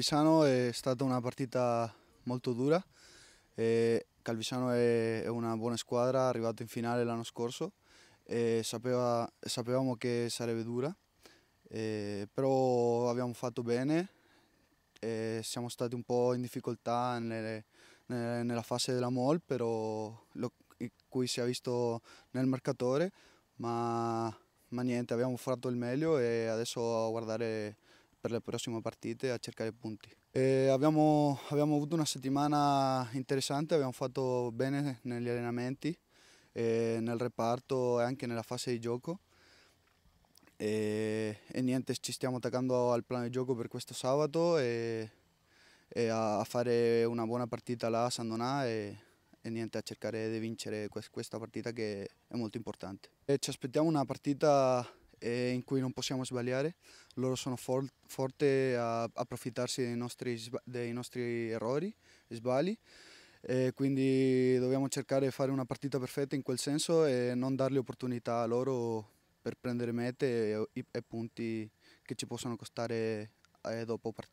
Calvisano è stata una partita molto dura. Calvisano è una buona squadra, arrivata in finale l'anno scorso sapeva, sapevamo che sarebbe dura, però abbiamo fatto bene, siamo stati un po' in difficoltà nelle, nelle, nella fase della MOL, però lo, cui si è visto nel marcatore, ma, ma niente, abbiamo fatto il meglio e adesso a guardare per le prossime partite a cercare punti. Abbiamo, abbiamo, avuto una settimana interessante, abbiamo fatto bene negli allenamenti, nel reparto e anche nella fase di gioco. E, e, niente, ci stiamo attaccando al piano di gioco per questo sabato e, e a, fare una buona partita là a San Donà e, e niente, a cercare di vincere questa partita che è molto importante. E ci aspettiamo una partita eh, in cui non possiamo sbagliare, loro sono for forti a approfittarsi dei nostri, dei nostri errori e sbagli. E quindi dobbiamo cercare di fare una partita perfetta in quel senso e non dargli opportunità a loro per prendere mete e, e punti che ci possono costare eh, dopo partita.